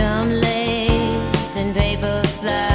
some lace and paper flowers.